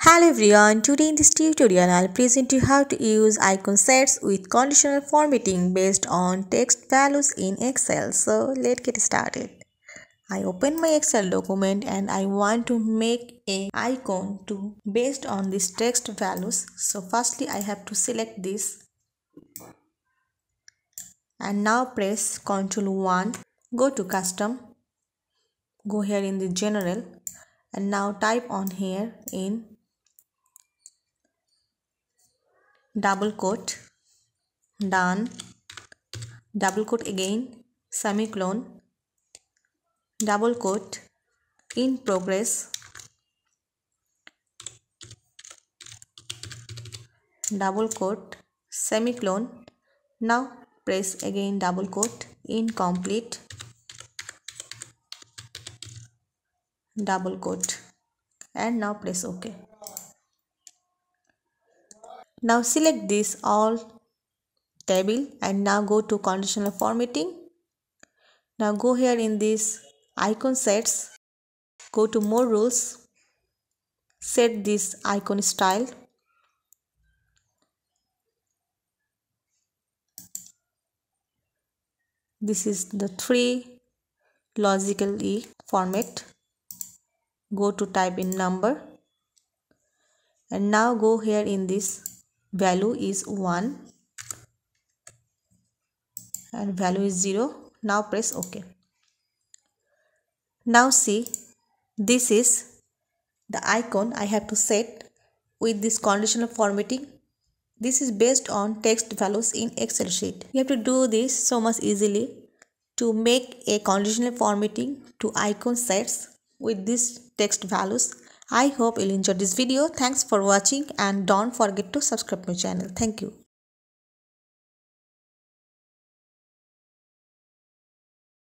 Hello everyone, today in this tutorial I'll present you how to use icon sets with conditional formatting based on text values in Excel. So let's get started. I open my Excel document and I want to make a icon to based on this text values. So firstly I have to select this and now press Ctrl 1, go to custom, go here in the general and now type on here in double quote. Done. Double quote again. Semicolon. Double quote. In progress. Double quote. Semicolon. Now press again double quote. Incomplete. Double quote. And now press ok now select this all table and now go to conditional formatting. Now go here in this icon sets, go to more rules, set this icon style. This is the three logical E format. Go to type in number and now go here in this value is 1 and value is 0 now press ok. Now see this is the icon i have to set with this conditional formatting. This is based on text values in excel sheet. You have to do this so much easily to make a conditional formatting to icon sets with this text values I hope you'll enjoy this video. Thanks for watching and don't forget to subscribe my channel. Thank you.